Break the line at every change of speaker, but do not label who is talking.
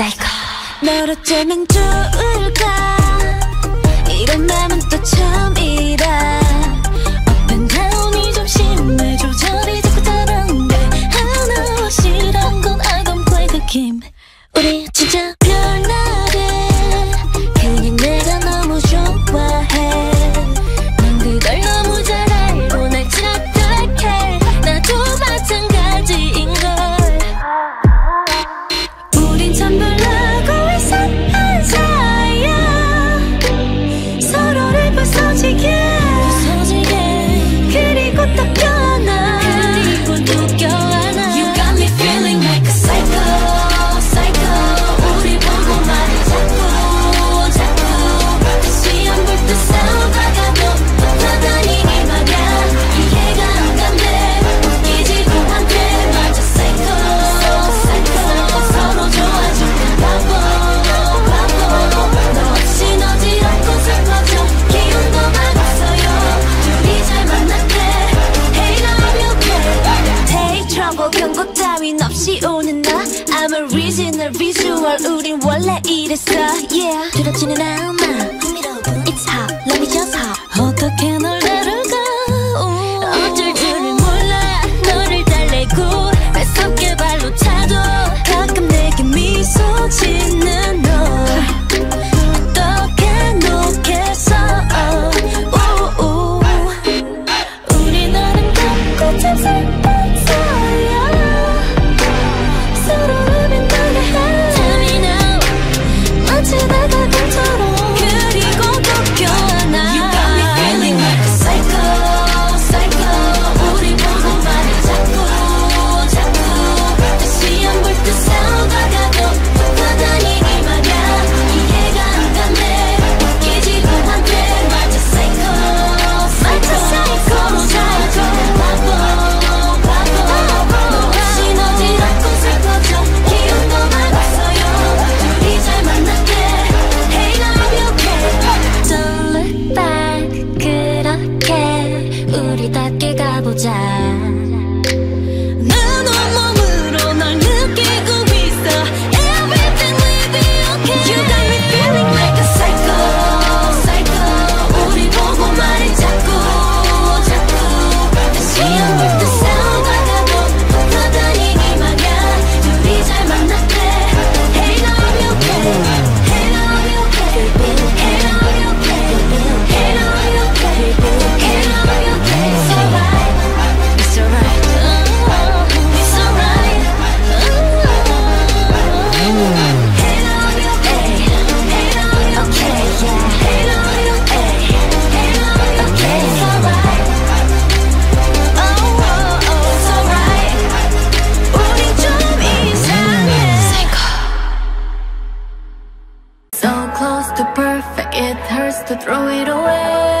psycho 널 어쩌면 좋을까 이런 맘은 또 처음이라 Up and down이 좀 심해 조절이 자꾸 잘안 돼 I know 싫은 건 I don't play the game 우리 진짜 행복 따윈 없이 오는 나. I'm original visual. 우린 원래 이랬어. Yeah. 두렵지는 않아 time. hurts to throw it away.